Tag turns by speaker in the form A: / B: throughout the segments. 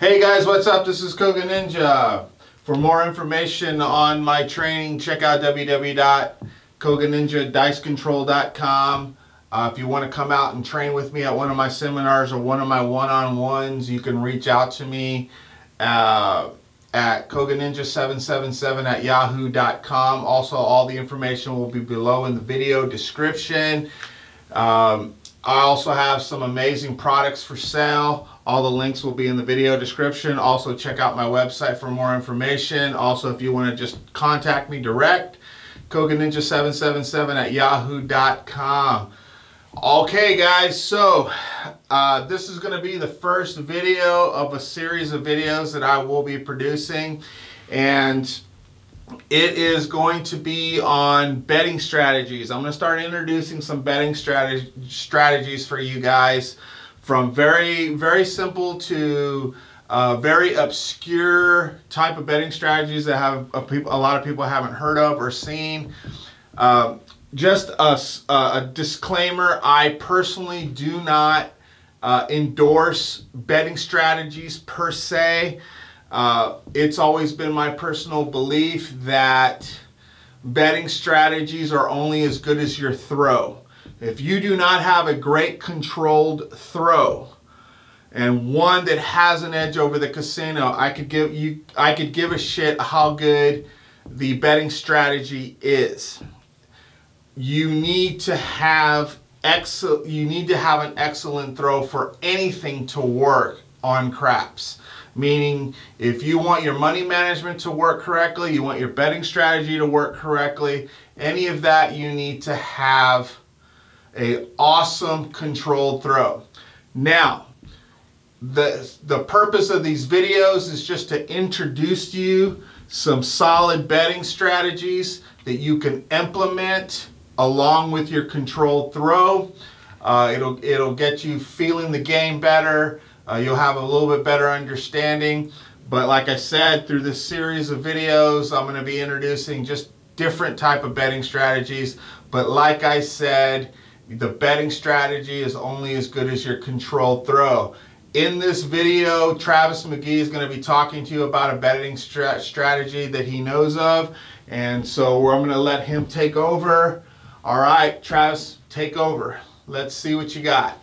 A: Hey guys, what's up? This is Koga Ninja. For more information on my training, check out www.koganinjadicecontrol.com. Uh, if you want to come out and train with me at one of my seminars or one of my one-on-ones, you can reach out to me uh, at koganinja777 at yahoo.com. Also, all the information will be below in the video description. Um, I also have some amazing products for sale. All the links will be in the video description. Also check out my website for more information. Also if you want to just contact me direct, koganinja777 at yahoo.com. Okay guys, so uh, this is going to be the first video of a series of videos that I will be producing. And it is going to be on betting strategies. I'm going to start introducing some betting strategy, strategies for you guys from very, very simple to uh, very obscure type of betting strategies that have a, people, a lot of people haven't heard of or seen. Uh, just a, a, disclaimer, I personally do not uh, endorse betting strategies per se. Uh, it's always been my personal belief that betting strategies are only as good as your throw. If you do not have a great controlled throw and one that has an edge over the casino, I could give you I could give a shit how good the betting strategy is. You need to have excellent you need to have an excellent throw for anything to work on craps meaning if you want your money management to work correctly, you want your betting strategy to work correctly, any of that you need to have a awesome controlled throw. Now, the, the purpose of these videos is just to introduce you some solid betting strategies that you can implement along with your controlled throw. Uh, it'll, it'll get you feeling the game better, uh, you'll have a little bit better understanding. But like I said, through this series of videos, I'm going to be introducing just different type of betting strategies. But like I said, the betting strategy is only as good as your controlled throw. In this video, Travis McGee is going to be talking to you about a betting stra strategy that he knows of. And so I'm going to let him take over. All right, Travis, take over. Let's see what you got.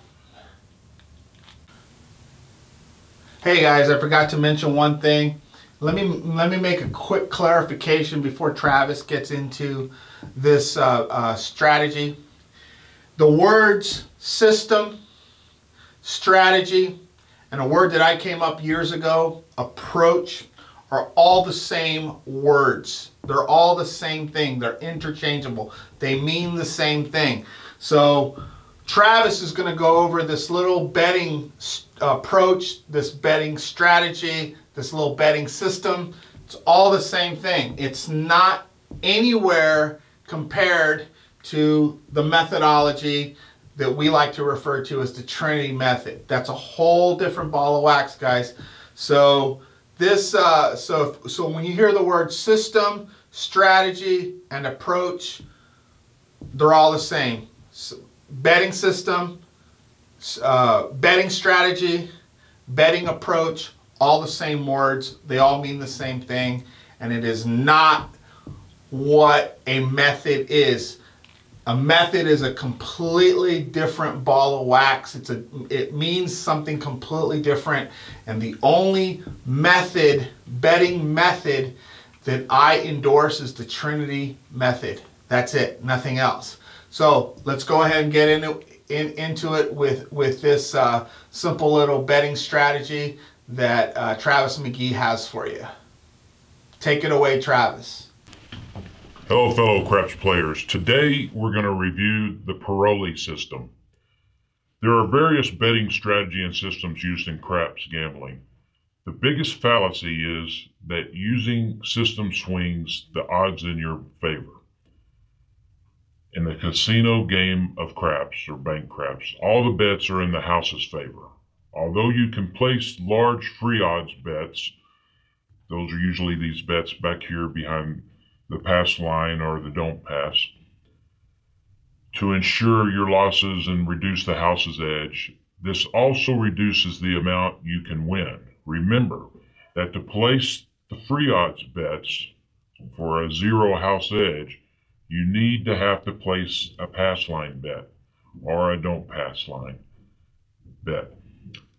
A: Hey guys, I forgot to mention one thing. Let me let me make a quick clarification before Travis gets into this uh, uh, strategy. The words system, strategy, and a word that I came up years ago, approach, are all the same words. They're all the same thing. They're interchangeable. They mean the same thing. So Travis is going to go over this little betting approach, this betting strategy, this little betting system. It's all the same thing. It's not anywhere compared to the methodology that we like to refer to as the Trinity method. That's a whole different ball of wax, guys. So this, uh, so so when you hear the word system, strategy, and approach, they're all the same. So betting system, uh, betting strategy, betting approach, all the same words. They all mean the same thing. And it is not what a method is. A method is a completely different ball of wax. It's a, it means something completely different. And the only method, betting method, that I endorse is the Trinity method. That's it, nothing else. So let's go ahead and get into, in, into it with, with this uh, simple little betting strategy that uh, Travis McGee has for you. Take it away, Travis.
B: Hello, fellow craps players. Today we're going to review the Paroli system. There are various betting strategy and systems used in craps gambling. The biggest fallacy is that using system swings the odds in your favor. In the casino game of craps or bank craps, all the bets are in the house's favor. Although you can place large free odds bets, those are usually these bets back here behind the pass line or the don't pass, to ensure your losses and reduce the house's edge. This also reduces the amount you can win. Remember that to place the free odds bets for a zero house edge, you need to have to place a pass line bet or a don't pass line bet,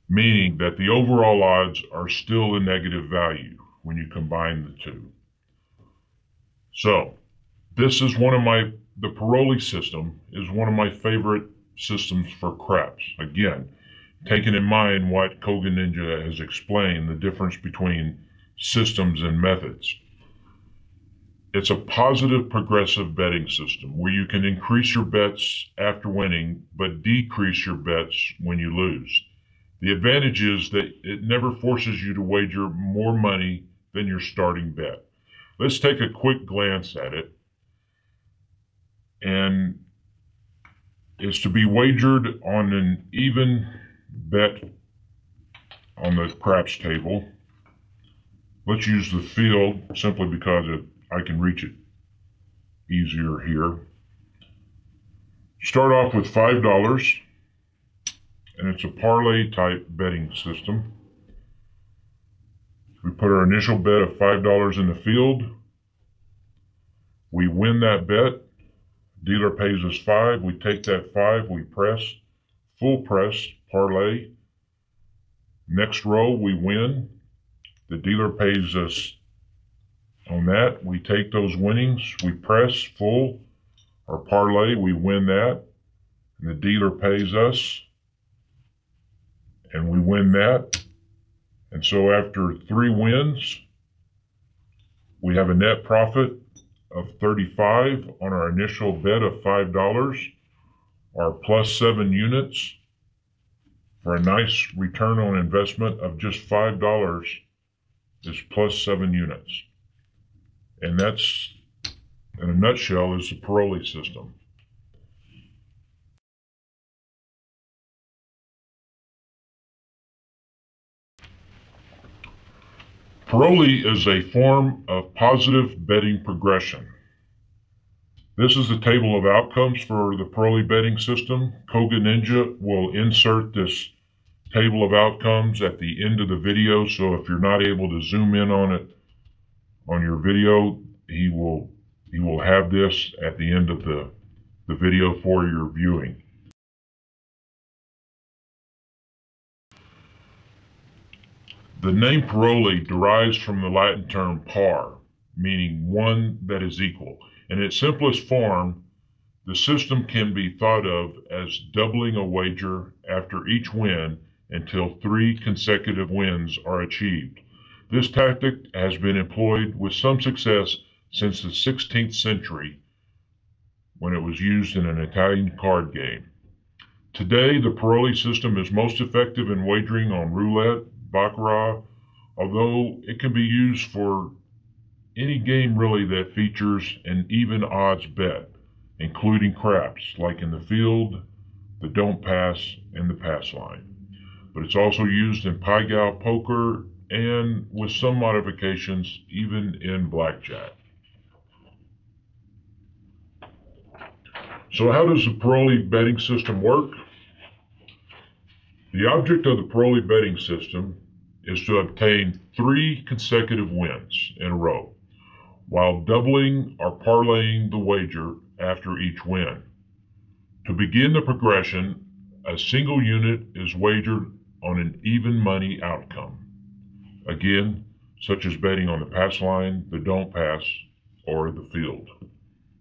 B: meaning that the overall odds are still a negative value when you combine the two. So, this is one of my, the Paroli system is one of my favorite systems for craps. Again, taking in mind what Koga Ninja has explained, the difference between systems and methods. It's a positive progressive betting system where you can increase your bets after winning, but decrease your bets when you lose. The advantage is that it never forces you to wager more money than your starting bet. Let's take a quick glance at it. And it's to be wagered on an even bet on the craps table. Let's use the field simply because it, I can reach it easier here. Start off with $5 and it's a parlay type betting system. We put our initial bet of $5 in the field. We win that bet. Dealer pays us five. We take that five. We press, full press, parlay. Next row, we win. The dealer pays us on that. We take those winnings. We press, full, or parlay. We win that. And the dealer pays us. And we win that. And so after three wins, we have a net profit of 35 on our initial bet of $5, our plus seven units for a nice return on investment of just $5 is plus seven units. And that's, in a nutshell, is the Paroli system. Paroli is a form of positive betting progression. This is the table of outcomes for the Paroli betting system. Koga Ninja will insert this table of outcomes at the end of the video, so if you're not able to zoom in on it on your video, he will he will have this at the end of the, the video for your viewing. The name Paroli derives from the Latin term par, meaning one that is equal. In its simplest form, the system can be thought of as doubling a wager after each win until three consecutive wins are achieved. This tactic has been employed with some success since the 16th century when it was used in an Italian card game. Today, the Paroli system is most effective in wagering on roulette, Baccarat, although it can be used for any game really that features an even odds bet, including craps, like in the field, the don't pass, and the pass line. But it's also used in Pai Gow poker and with some modifications, even in blackjack. So how does the Paroli betting system work? The object of the Paroli betting system is to obtain three consecutive wins in a row, while doubling or parlaying the wager after each win. To begin the progression, a single unit is wagered on an even money outcome. Again, such as betting on the pass line, the don't pass, or the field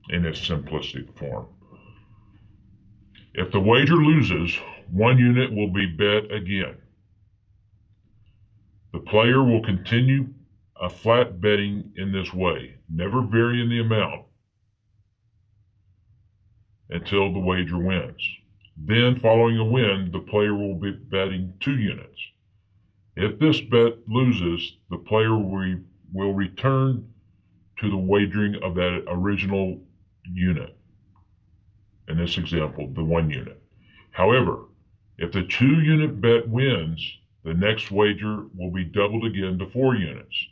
B: in its simplistic form. If the wager loses, one unit will be bet again. The player will continue a flat betting in this way, never varying the amount until the wager wins. Then, following a win, the player will be betting two units. If this bet loses, the player will, will return to the wagering of that original unit. In this example, the one unit. However, if the two unit bet wins, the next wager will be doubled again to four units.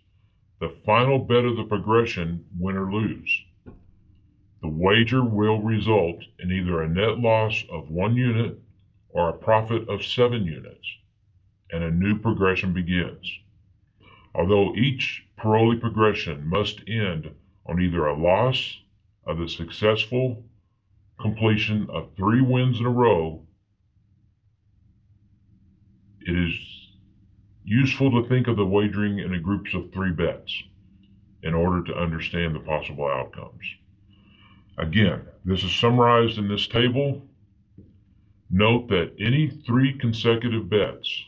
B: The final bet of the progression, win or lose. The wager will result in either a net loss of one unit or a profit of seven units. And a new progression begins. Although each Paroli progression must end on either a loss of the successful completion of three wins in a row, it is useful to think of the wagering in a groups of three bets in order to understand the possible outcomes. Again, this is summarized in this table. Note that any three consecutive bets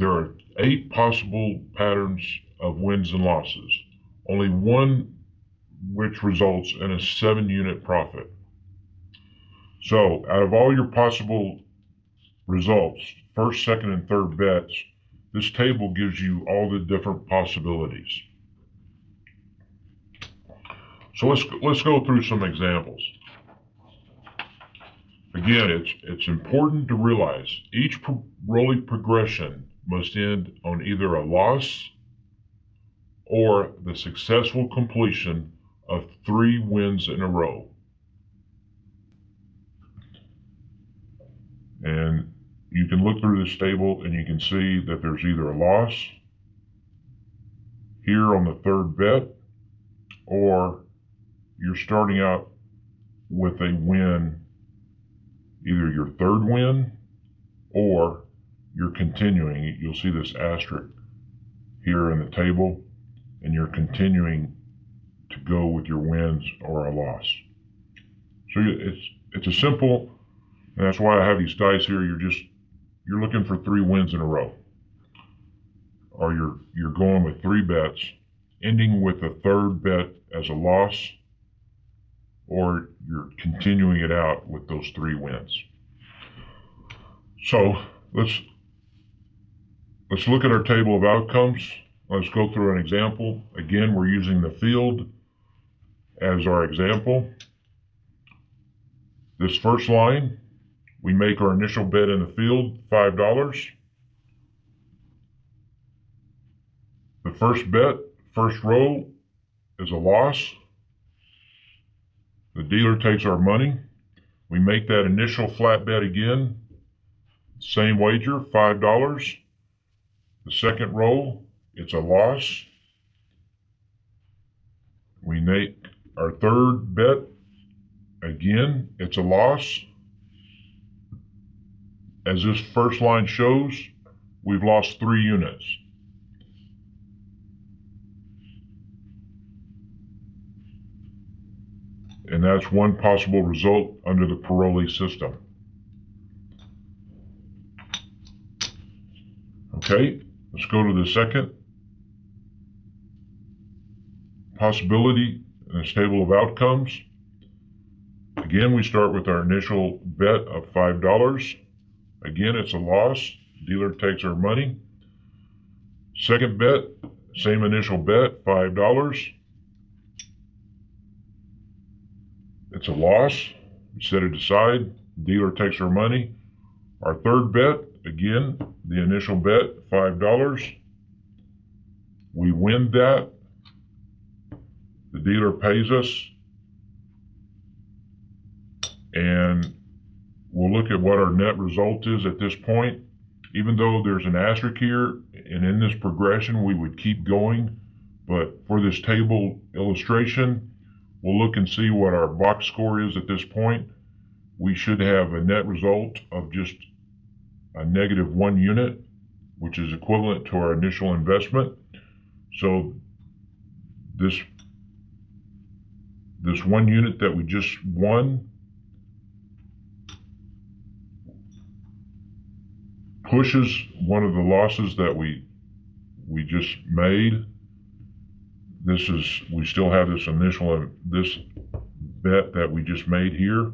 B: there are eight possible patterns of wins and losses, only one which results in a seven unit profit. So, out of all your possible results, first, second, and third bets, this table gives you all the different possibilities. So let's let's go through some examples. Again, it's it's important to realize each pro- rolling progression must end on either a loss or the successful completion of three wins in a row. And you can look through this table and you can see that there's either a loss here on the third bet or you're starting out with a win, either your third win or you're continuing. You'll see this asterisk here in the table and you're continuing to go with your wins or a loss. So it's it's a simple, and that's why I have these dice here. You're just you're looking for three wins in a row, or you're you're going with three bets, ending with a third bet as a loss, or you're continuing it out with those three wins. So let's let's look at our table of outcomes. Let's go through an example. Again, we're using the field as our example. This first line, we make our initial bet in the field, $5. The first bet, first row, is a loss. The dealer takes our money. We make that initial flat bet again. Same wager, $5. The second row, it's a loss. We make our third bet. Again, it's a loss. As this first line shows, we've lost three units. And that's one possible result under the Paroli system. Okay, let's go to the second possibility in this table of outcomes. Again, we start with our initial bet of $5. Again, it's a loss. Dealer takes our money. Second bet, same initial bet, $5. It's a loss. We set it aside. Dealer takes our money. Our third bet, again, the initial bet, $5. We win that. The dealer pays us. And we'll look at what our net result is at this point. Even though there's an asterisk here, and in this progression, we would keep going. But for this table illustration, we'll look and see what our box score is at this point. We should have a net result of just a negative one unit, which is equivalent to our initial investment. So this this one unit that we just won pushes one of the losses that we we just made. This is we still have this initial this bet that we just made here.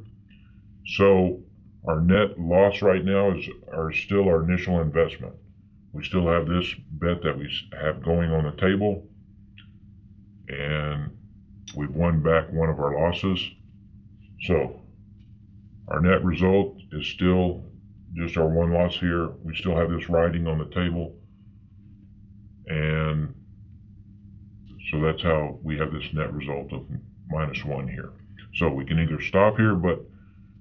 B: So our net loss right now is are still our initial investment. We still have this bet that we have going on the table, and we've won back one of our losses. So our net result is still just our one loss here. We still have this writing on the table. And so that's how we have this net result of minus one here. So we can either stop here, but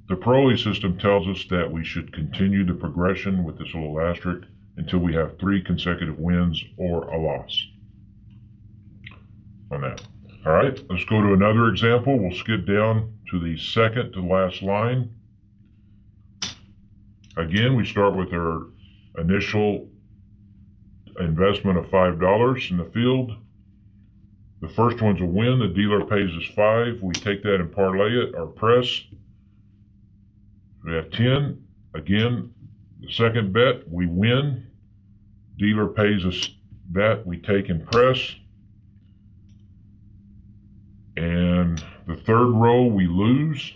B: the Paroli system tells us that we should continue the progression with this little asterisk until we have three consecutive wins or a loss on that. All right, let's go to another example. We'll skip down to the second to last line. Again, we start with our initial investment of $5 in the field. The first one's a win. The dealer pays us 5 We take that and parlay it or press. We have 10 Again, the second bet, we win. Dealer pays us that. We take and press. And the third row, we lose.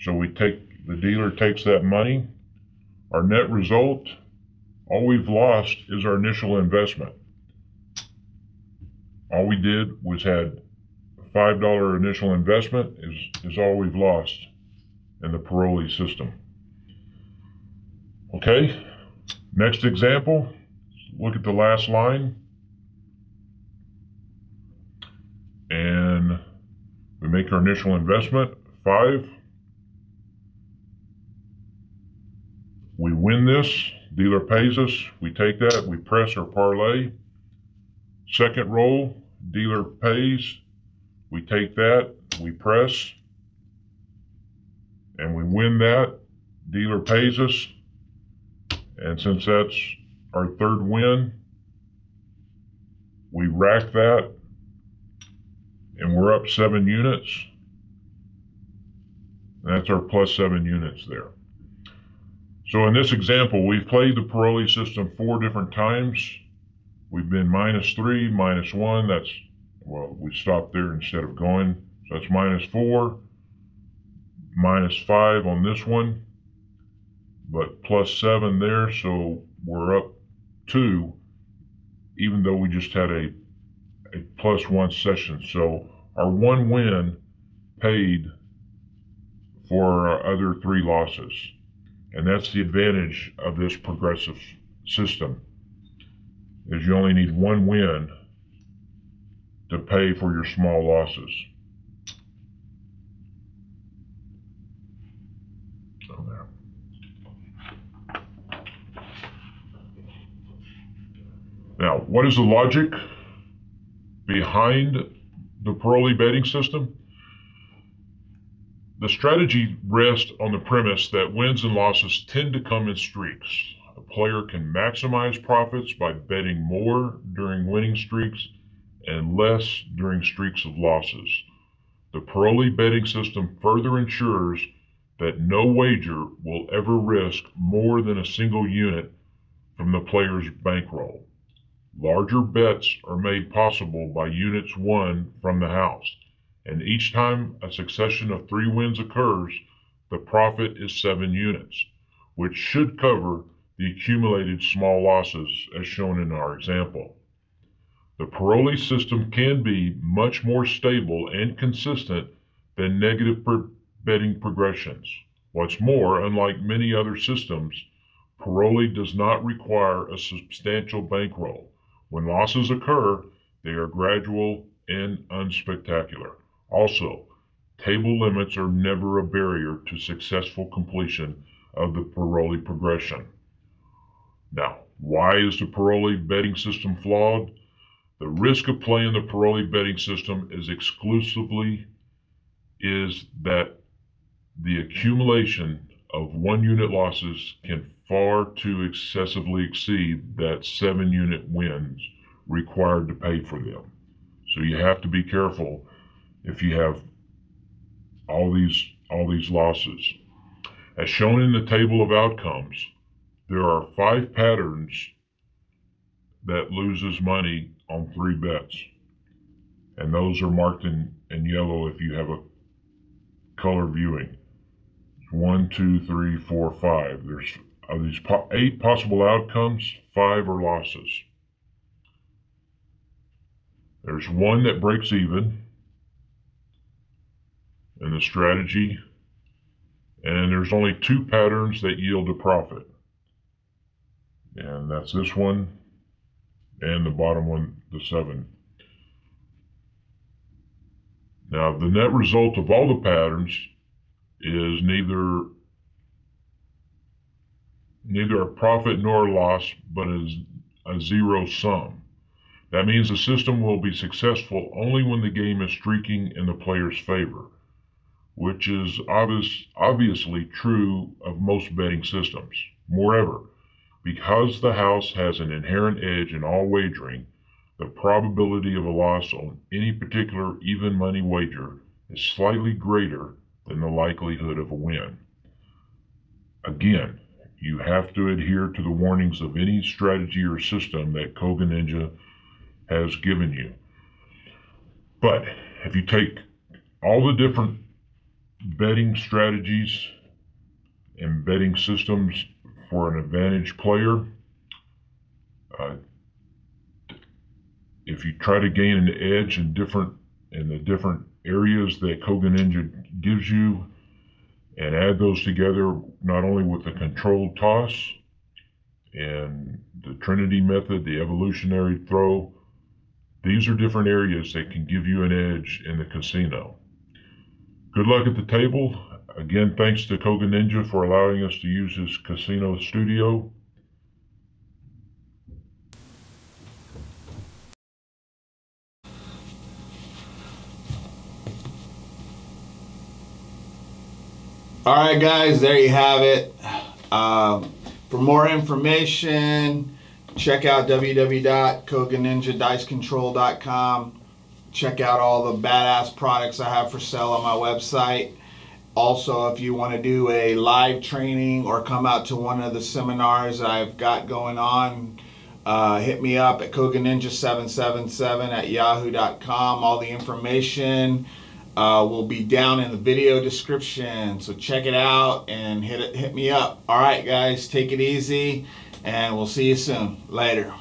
B: So we take, the dealer takes that money. Our net result, all we've lost is our initial investment. All we did was had a $5 initial investment is, is all we've lost in the Paroli system. Okay, next example, look at the last line. And we make our initial investment, five. We win this, dealer pays us, we take that, we press our parlay. Second roll, dealer pays, we take that, we press, and we win that, dealer pays us, and since that's our third win, we rack that, and we're up seven units. That's our plus seven units there. So in this example, we've played the Paroli system four different times. We've been minus three, minus one. That's, well, we stopped there instead of going. So that's minus four, minus five on this one, but plus seven there. So we're up two, even though we just had a, a plus one session. So our one win paid for our other three losses. And that's the advantage of this progressive system is you only need one win to pay for your small losses. Now, what is the logic behind the Paroli betting system? The strategy rests on the premise that wins and losses tend to come in streaks. A player can maximize profits by betting more during winning streaks and less during streaks of losses. The Paroli betting system further ensures that no wager will ever risk more than a single unit from the player's bankroll. Larger bets are made possible by units won from the house and each time a succession of three wins occurs, the profit is seven units, which should cover the accumulated small losses as shown in our example. The Paroli system can be much more stable and consistent than negative per betting progressions. What's more, unlike many other systems, Paroli does not require a substantial bankroll. When losses occur, they are gradual and unspectacular. Also, table limits are never a barrier to successful completion of the Paroli progression. Now, why is the Paroli betting system flawed? The risk of playing the Paroli betting system is exclusively is that the accumulation of one unit losses can far too excessively exceed that seven unit wins required to pay for them. So you have to be careful if you have all these all these losses. As shown in the table of outcomes, there are five patterns that loses money on three bets. And those are marked in, in yellow if you have a color viewing. One, two, three, four, five. There's of these po eight possible outcomes, five are losses. There's one that breaks even, and the strategy. And there's only two patterns that yield a profit. And that's this one and the bottom one, the seven. Now, the net result of all the patterns is neither neither a profit nor a loss, but is a zero sum. That means the system will be successful only when the game is streaking in the player's favor, which is obvious, obviously true of most betting systems. Moreover, because the house has an inherent edge in all wagering, the probability of a loss on any particular even money wager is slightly greater than the likelihood of a win. Again, you have to adhere to the warnings of any strategy or system that Koga Ninja has given you. But if you take all the different betting strategies and betting systems for an advantage player, uh, if you try to gain an edge in different in the different areas that Koga Ninja gives you, and add those together not only with the controlled toss and the Trinity method, the evolutionary throw, these are different areas that can give you an edge in the casino. Good luck at the table. Again, thanks to Koga Ninja for allowing us to use his casino studio.
A: All right, guys, there you have it. Um, for more information, check out www.koganinjadicecontrol.com. Check out all the badass products I have for sale on my website. Also, if you want to do a live training or come out to one of the seminars I've got going on, uh, hit me up at koganinja777 at yahoo.com. All the information uh, will be down in the video description. So check it out and hit it, hit me up. All right, guys, take it easy, and we'll see you soon. Later.